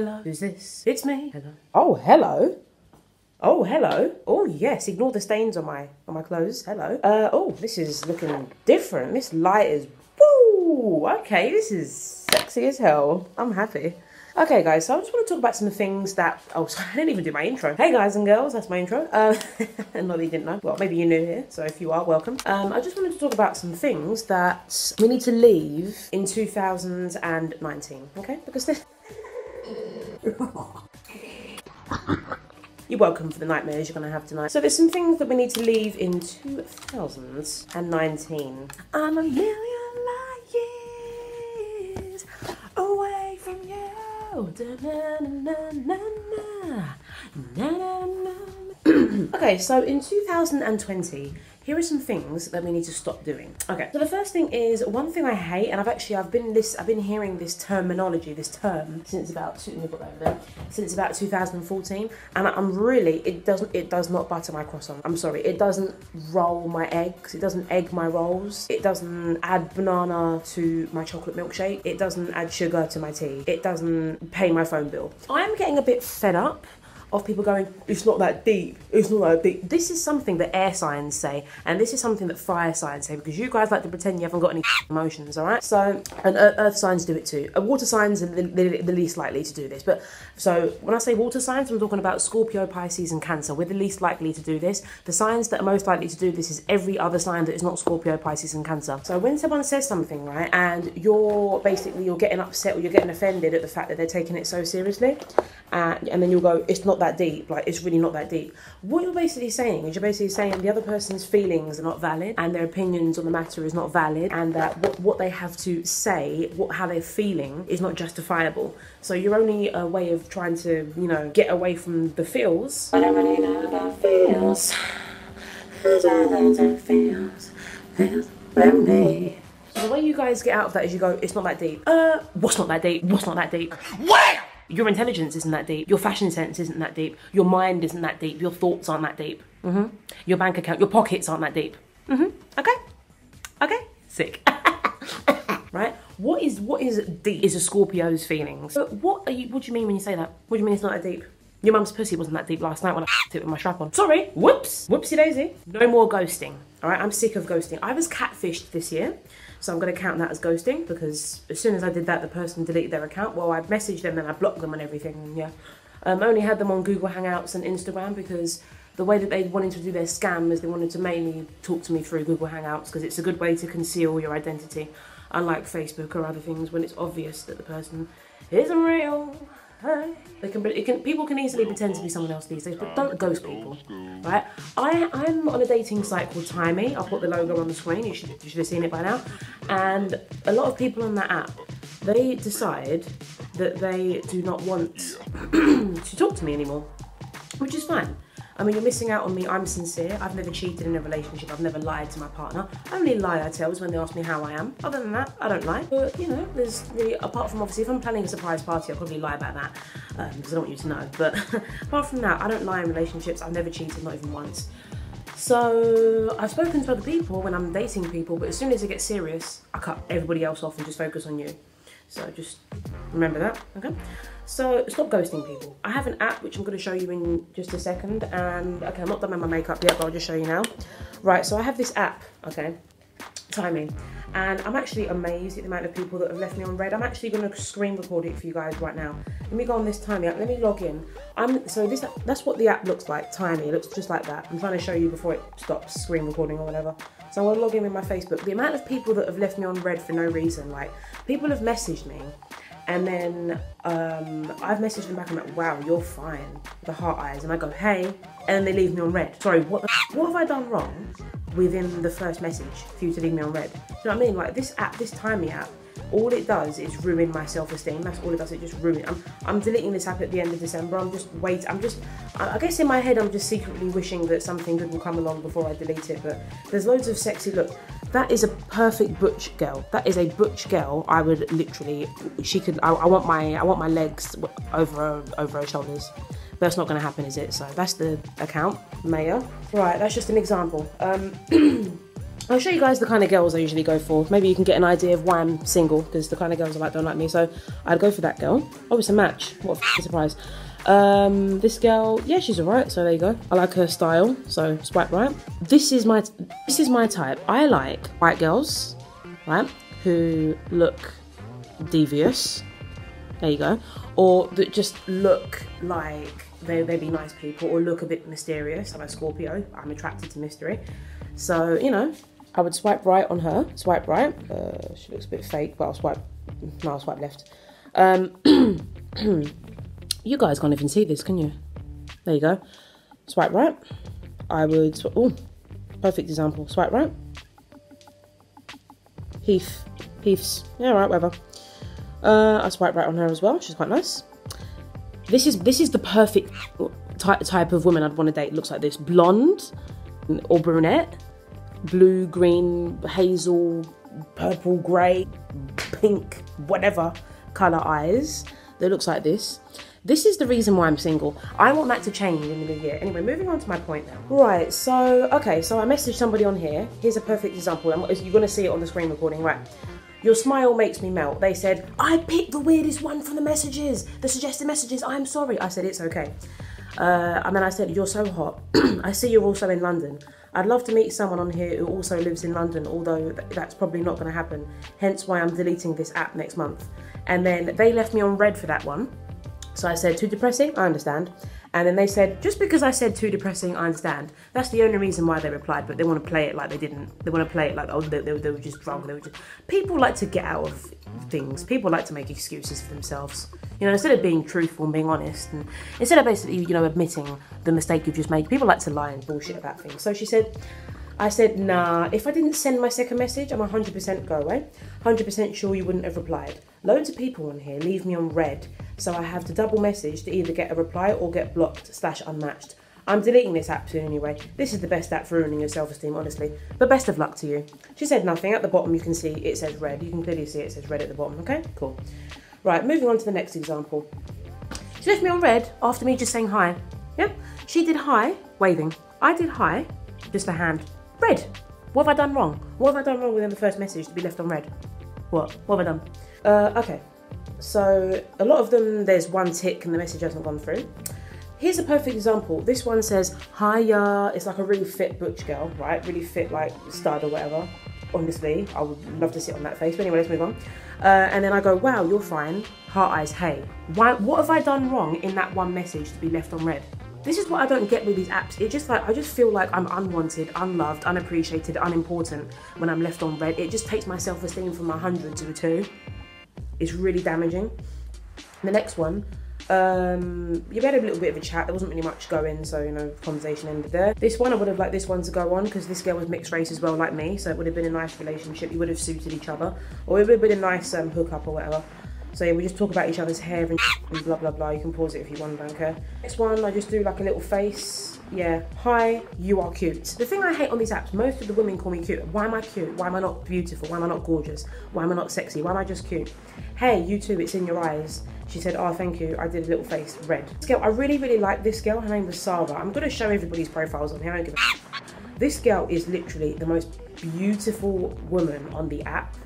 hello. Who's this? It's me. Hello. Oh, hello. Oh, hello. Oh, yes. Ignore the stains on my on my clothes. Hello. Uh, oh, this is looking different. This light is woo. Okay, this is sexy as hell. I'm happy. Okay, guys, so I just want to talk about some things that. Oh, sorry, I didn't even do my intro. Hey, guys and girls, that's my intro. And not that you didn't know. Well, maybe you're new here, so if you are, welcome. Um, I just wanted to talk about some things that we need to leave in 2019, okay? Because this. You're welcome for the nightmares you're going to have tonight. So there's some things that we need to leave in 2019. I'm a million light years away from you. okay, so in 2020, here are some things that we need to stop doing. Okay, so the first thing is one thing I hate, and I've actually I've been this I've been hearing this terminology, this term since about since about 2014, and I'm really it doesn't it does not butter my croissant. I'm sorry, it doesn't roll my eggs, it doesn't egg my rolls, it doesn't add banana to my chocolate milkshake, it doesn't add sugar to my tea, it doesn't pay my phone bill. I'm getting a bit fed up of people going, it's not that deep, it's not that deep. This is something that air signs say, and this is something that fire signs say, because you guys like to pretend you haven't got any emotions, all right? So, and earth signs do it too. Uh, water signs are the, the, the, least likely to do this, but so when I say water signs, I'm talking about Scorpio, Pisces, and Cancer. We're the least likely to do this. The signs that are most likely to do this is every other sign that is not Scorpio, Pisces, and Cancer. So when someone says something, right, and you're basically you're getting upset or you're getting offended at the fact that they're taking it so seriously, uh, and then you'll go, it's not that deep, like it's really not that deep. What you're basically saying is you're basically saying the other person's feelings are not valid and their opinions on the matter is not valid and that what, what they have to say, what how they're feeling is not justifiable. So you're only a way of trying to, you know, get away from the feels. I don't really know about feels. feels. Feels. me. So the way you guys get out of that is you go, it's not that deep. Uh, what's not that deep? What's not that deep? Where? Your intelligence isn't that deep. Your fashion sense isn't that deep. Your mind isn't that deep. Your thoughts aren't that deep. Mm-hmm. Your bank account, your pockets aren't that deep. Mm-hmm. Okay. Okay. Sick. right? What is what is deep is a Scorpio's feelings. But what are you what do you mean when you say that? What do you mean it's not that deep? Your mum's pussy wasn't that deep last night when I it with my strap on. Sorry. Whoops. Whoopsie daisy. No more ghosting. Alright, I'm sick of ghosting. I was catfished this year. So I'm going to count that as ghosting because as soon as I did that, the person deleted their account. Well, I messaged them and I blocked them and everything. Yeah, um, I only had them on Google Hangouts and Instagram because the way that they wanted to do their scam is they wanted to mainly talk to me through Google Hangouts because it's a good way to conceal your identity, unlike Facebook or other things when it's obvious that the person isn't real. They can, it can, people can easily pretend to be someone else these days, but don't ghost people, right? I, I'm on a dating site called Taimi. I'll put the logo on the screen. You should, you should have seen it by now. And a lot of people on that app, they decide that they do not want to talk to me anymore, which is fine. I mean, you're missing out on me. I'm sincere. I've never cheated in a relationship. I've never lied to my partner. I only lie I tell is when they ask me how I am. Other than that, I don't lie. But, you know, there's really, apart from obviously, if I'm planning a surprise party, I'll probably lie about that um, because I don't want you to know. But apart from that, I don't lie in relationships. I've never cheated, not even once. So I've spoken to other people when I'm dating people, but as soon as it gets serious, I cut everybody else off and just focus on you. So just remember that, okay? So stop ghosting people. I have an app which I'm going to show you in just a second. And okay, I'm not done with my makeup yet, but I'll just show you now. Right, so I have this app, okay, Taimi. And I'm actually amazed at the amount of people that have left me on read. I'm actually going to screen record it for you guys right now. Let me go on this Taimi app. Let me log in. I'm so this that's what the app looks like. Taimi. It looks just like that. I'm trying to show you before it stops screen recording or whatever. So I'm going to log in with my Facebook. The amount of people that have left me on read for no reason, like people have messaged me and then um, I've messaged them back. I'm like, wow, you're fine. The heart eyes. And I go, hey. And then they leave me on read. Sorry, what, what have I done wrong within the first message for you to leave me on read? Do you know what I mean? Like this app, this Taimi app, all it does is ruin my self-esteem. That's all it does. It just ruin. I'm, I'm deleting this app at the end of December. I'm just wait. I'm just. I guess in my head, I'm just secretly wishing that something good will come along before I delete it. But there's loads of sexy look. That is a perfect butch girl. That is a butch girl. I would literally, she could. I, I want my, I want my legs over over her shoulders. That's not going to happen, is it? So that's the account, Maya. Right, that's just an example. Um, I'll show you guys the kind of girls I usually go for. Maybe you can get an idea of why I'm single, because the kind of girls I like don't like me. So I'd go for that girl. Oh, it's a match. What a surprise. Um, this girl, yeah, she's alright. So there you go. I like her style. So swipe right. This is my this is my type. I like white girls, right, who look devious. There you go. Or that just look like they they be nice people, or look a bit mysterious. I'm a Scorpio. I'm attracted to mystery. So you know, I would swipe right on her. Swipe right. Uh, she looks a bit fake, but I'll swipe. No, I'll swipe left. Um, you guys can't even see this, can you? There you go. Swipe right. I would. Oh, perfect example. Swipe right. Heath. Heath's. Yeah, right, whatever. Uh, I swipe right on her as well. She's quite nice. This is this is the perfect type type of woman I'd want to date. Looks like this: blonde or brunette blue, green, hazel, purple, grey, pink, whatever colour eyes that looks like this. This is the reason why I'm single. I want that to change in the new year. Anyway, moving on to my point now. Right, so, okay, so I messaged somebody on here. Here's a perfect example. You're going to see it on the screen recording, right? Your smile makes me melt. They said, I picked the weirdest one from the messages, the suggested messages. I'm sorry. I said, it's okay. Uh, and then I said, you're so hot. I see you're also in London. I'd love to meet someone on here who also lives in London, although that's probably not going to happen. Hence why I'm deleting this app next month. And then they left me on read for that one. So I said, too depressing? I understand. And then they said, just because I said too depressing, I understand. That's the only reason why they replied, but they want to play it like they didn't. They want to play it like, oh, they, they, they were just drunk. They were just... People like to get out of things. People like to make excuses for themselves. You know, instead of being truthful and being honest, and instead of basically, you know, admitting the mistake you've just made, people like to lie and bullshit about things. So she said, I said, nah, if I didn't send my second message, I'm 100% go away. 100% sure you wouldn't have replied. Loads of people on here leave me on read so I have to double message to either get a reply or get blocked slash unmatched. I'm deleting this app soon anyway. This is the best app for ruining your self-esteem, honestly. But best of luck to you. She said nothing. At the bottom you can see it says read. You can clearly see it says read at the bottom, okay? Cool. Right, moving on to the next example. She left me on read after me just saying hi. Yep. She did hi, waving. I did hi, just a hand. Read. What have I done wrong? What have I done wrong within the first message to be left on read? What? What have I done? Uh, okay. So a lot of them, there's one tick and the message hasn't gone through. Here's a perfect example. This one says, hiya. It's like a really fit butch girl, right? Really fit, like stud or whatever. Honestly, I would love to sit on that face. But anyway, let's move on. Uh, and then I go, wow, you're fine. Heart eyes, hey. Why, what have I done wrong in that one message to be left on read? This is what I don't get with these apps. It just like I just feel like I'm unwanted, unloved, unappreciated, unimportant when I'm left on read. It just takes my self-esteem from a hundred to a two. It's really damaging. The next one, um, you had a little bit of a chat. There wasn't really much going, so you know, conversation ended there. This one, I would have liked this one to go on because this girl was mixed race as well, like me. So it would have been a nice relationship. You would have suited each other, or it would have been a nice um, hookup or whatever. So yeah, we just talk about each other's hair and, blah blah blah. You can pause it if you want, care. Next one, I just do like a little face. Yeah, hi, you are cute. The thing I hate on these apps, most of the women call me cute. Why am I cute? Why am I not beautiful? Why am I not gorgeous? Why am I not sexy? Why am I just cute? Hey, you too, it's in your eyes. She said, oh, thank you. I did a little face, read. This girl, I really, really like this girl. Her name was Sava. I'm gonna show everybody's profiles on here. I don't give a This girl is literally the most beautiful woman on the app.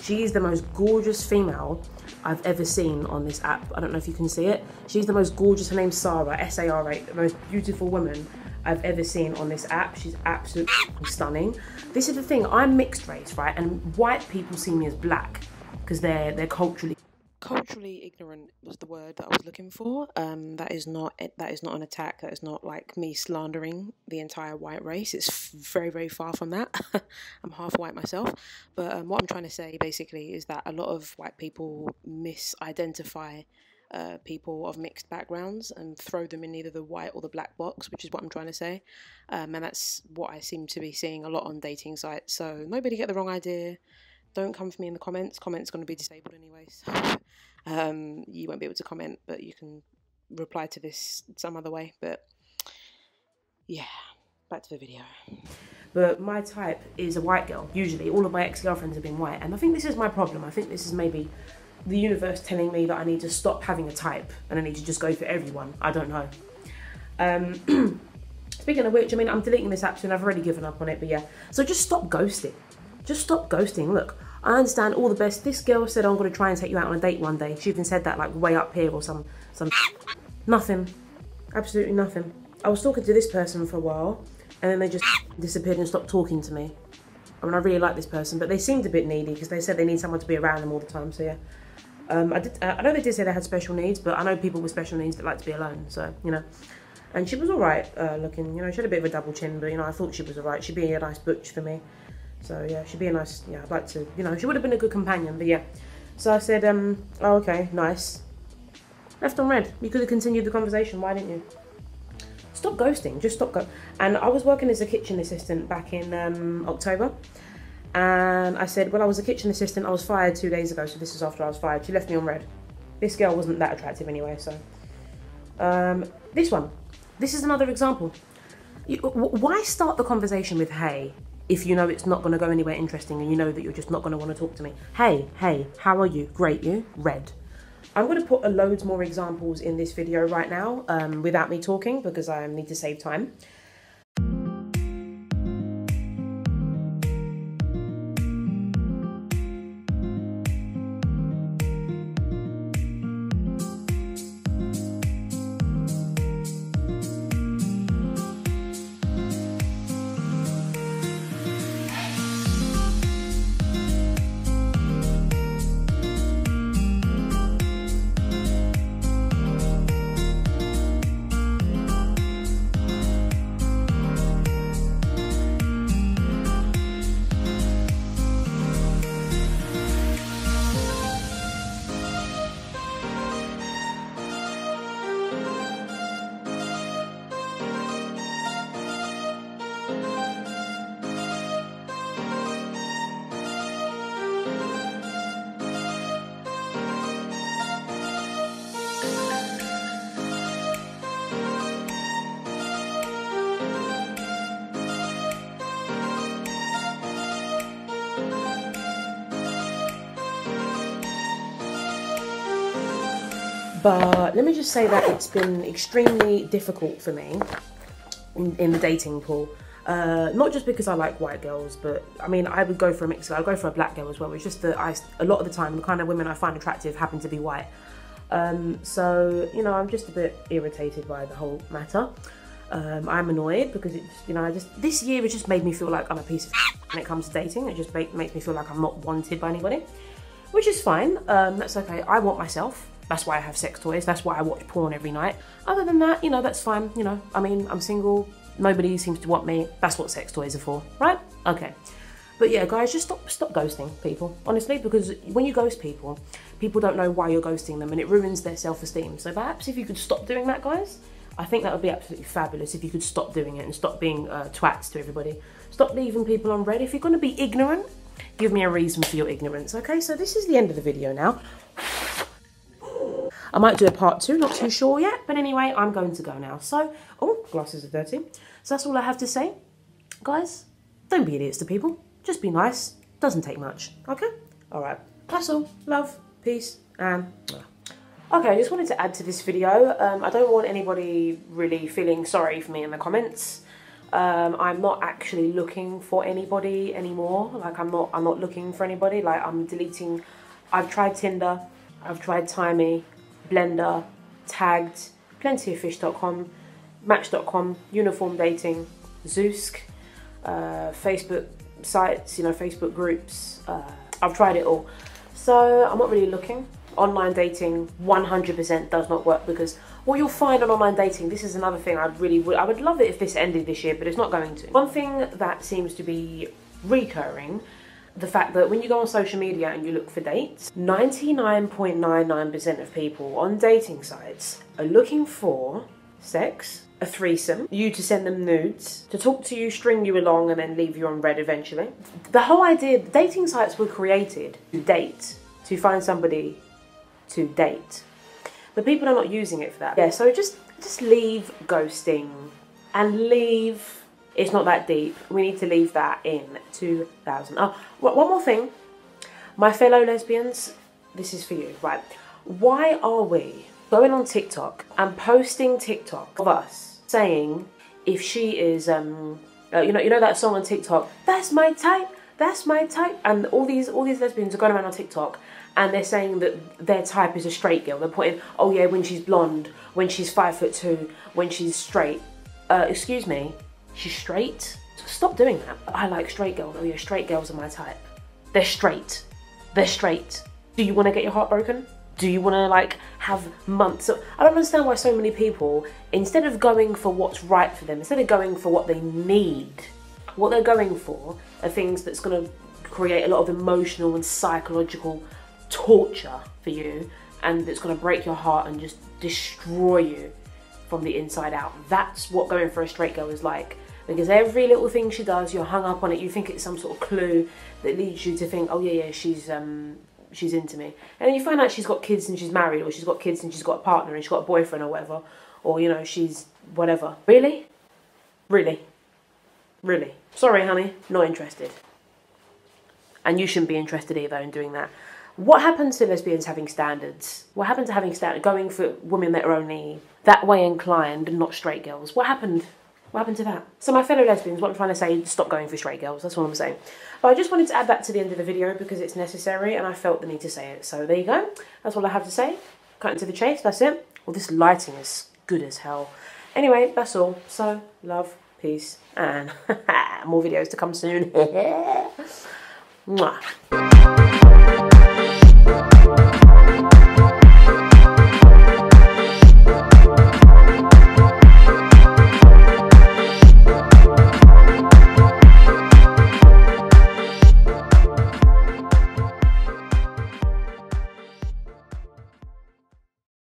She is the most gorgeous female I've ever seen on this app. I don't know if you can see it. She's the most gorgeous, her name's Sara, S-A-R-A, the most beautiful woman I've ever seen on this app. She's absolutely stunning. This is the thing, I'm mixed race, right? And white people see me as black because they're, they're culturally culturally ignorant was the word that I was looking for. Um, that is not that is not an attack. That is not like me slandering the entire white race. It's very very far from that. I'm half white myself, but um, what I'm trying to say basically is that a lot of white people misidentify uh, people of mixed backgrounds and throw them in either the white or the black box, which is what I'm trying to say. Um, and that's what I seem to be seeing a lot on dating sites. So nobody get the wrong idea don't come for me in the comments. Comments going to be disabled anyway, so um, you won't be able to comment, but you can reply to this some other way. But yeah, back to the video. But my type is a white girl. Usually, all of my ex-girlfriends have been white, and I think this is my problem. I think this is maybe the universe telling me that I need to stop having a type and I need to just go for everyone. I don't know. Um, Speaking of which, I mean, I'm deleting this app soon. I've already given up on it, but yeah. So just stop ghosting. Just stop ghosting. Look, I understand all the best. This girl said, I'm going to try and take you out on a date one day. She even said that like way up here or some, some nothing. Absolutely nothing. I was talking to this person for a while and then they just disappeared and stopped talking to me. I mean, I really like this person, but they seemed a bit needy because they said they need someone to be around them all the time. So yeah, um, I did. Uh, I know they did say they had special needs, but I know people with special needs that like to be alone. So you know, and she was all right uh, looking. You know, she had a bit of a double chin, but you know, I thought she was all right. She'd be a nice butch for me. So yeah, she'd be a nice. Yeah, I'd like to. You know, she would have been a good companion. But yeah, so I said, um, oh okay, nice. Left on read. You could have continued the conversation. Why didn't you? Stop ghosting. Just stop go. And I was working as a kitchen assistant back in um, October. And I said, well, I was a kitchen assistant. I was fired two days ago. So this is after I was fired. She left me on red. This girl wasn't that attractive anyway. So um, this one. This is another example. You, why start the conversation with hey if you know it's not going to go anywhere interesting and you know that you're just not going to want to talk to me? Hey, hey, how are you? Great, you? Read. I'm going to put a loads more examples in this video right now um, without me talking because I need to save time. But let me just say that it's been extremely difficult for me in, in the dating pool. Uh, not just because I like white girls, but I mean, I would go for a mix. I'd go for a black girl as well. It's just that I, a lot of the time, the kind of women I find attractive happen to be white. Um, so, you know, I'm just a bit irritated by the whole matter. Um, I'm annoyed because it's, you know, I just, this year it just made me feel like I'm a piece of when it comes to dating. It just make, makes me feel like I'm not wanted by anybody, which is fine. Um, that's okay. I want myself. That's why I have sex toys. That's why I watch porn every night. Other than that, you know, that's fine. You know, I mean, I'm single. Nobody seems to want me. That's what sex toys are for, right? Okay. But yeah, guys, just stop stop ghosting people, honestly, because when you ghost people, people don't know why you're ghosting them and it ruins their self-esteem. So perhaps if you could stop doing that, guys, I think that would be absolutely fabulous if you could stop doing it and stop being uh, twats to everybody. Stop leaving people on read. If you're going to be ignorant, give me a reason for your ignorance, okay? So this is the end of the video now. I might do a part two, not too sure yet. But anyway, I'm going to go now. So, oh, glasses are dirty. So that's all I have to say. Guys, don't be idiots to people. Just be nice. Doesn't take much. Okay? All right. That's all. Love, peace, and... Okay, I just wanted to add to this video. Um, I don't want anybody really feeling sorry for me in the comments. Um, I'm not actually looking for anybody anymore. Like I'm not, I'm not looking for anybody. Like I'm deleting. I've tried Tinder. I've tried Taimi. Blendr, Tagged, plentyoffish.com, Match.com, Uniform Dating, Zoosk, uh, Facebook sites, you know, Facebook groups. Uh, I've tried it all. So I'm not really looking. Online dating 100% does not work because what you'll find on online dating, this is another thing I'd really would, I would love it if this ended this year, but it's not going to. One thing that seems to be recurring the fact that when you go on social media and you look for dates, 99.99% of people on dating sites are looking for sex, a threesome, you to send them nudes, to talk to you, string you along, and then leave you on read eventually. The whole idea, dating sites were created to date, to find somebody to date. But people are not using it for that. Yeah, so just just leave ghosting and leave it's not that deep. We need to leave that in 2000. Oh, one more thing. My fellow lesbians, this is for you, right? Why are we going on TikTok and posting TikTok of us saying if she is, um, uh, you know, you know that song on TikTok, that's my type, that's my type, and all these all these lesbians are going around on TikTok and they're saying that their type is a straight girl. They're putting, oh yeah, when she's blonde, when she's five foot two, when she's straight. Uh, excuse me, she's straight. Stop doing that. I like straight girls. Oh yeah, straight girls are my type. They're straight. They're straight. Do you want to get your heart broken? Do you want to like have months of, I don't understand why so many people, instead of going for what's right for them, instead of going for what they need, what they're going for are things that's going to create a lot of emotional and psychological torture for you and it's going to break your heart and just destroy you from the inside out. That's what going for a straight girl is like. Because every little thing she does, you're hung up on it. You think it's some sort of clue that leads you to think, oh yeah, yeah, she's um, she's into me. And then you find out she's got kids and she's married, or she's got kids and she's got a partner and she's got a boyfriend or whatever, or you know, she's whatever. Really, really, really. Sorry, honey, not interested. And you shouldn't be interested either in doing that. What happened to lesbians having standards? What happened to having standards, going for women that are only that way inclined and not straight girls? What happened? What happened to that? So my fellow lesbians, what I'm trying to say, stop going for straight girls. That's what I'm saying. But I just wanted to add that to the end of the video because it's necessary and I felt the need to say it. So there you go. That's all I have to say. Cut to the chase, that's it. Well, this lighting is good as hell. Anyway, that's all. So, love, peace, and more videos to come soon. Mwah.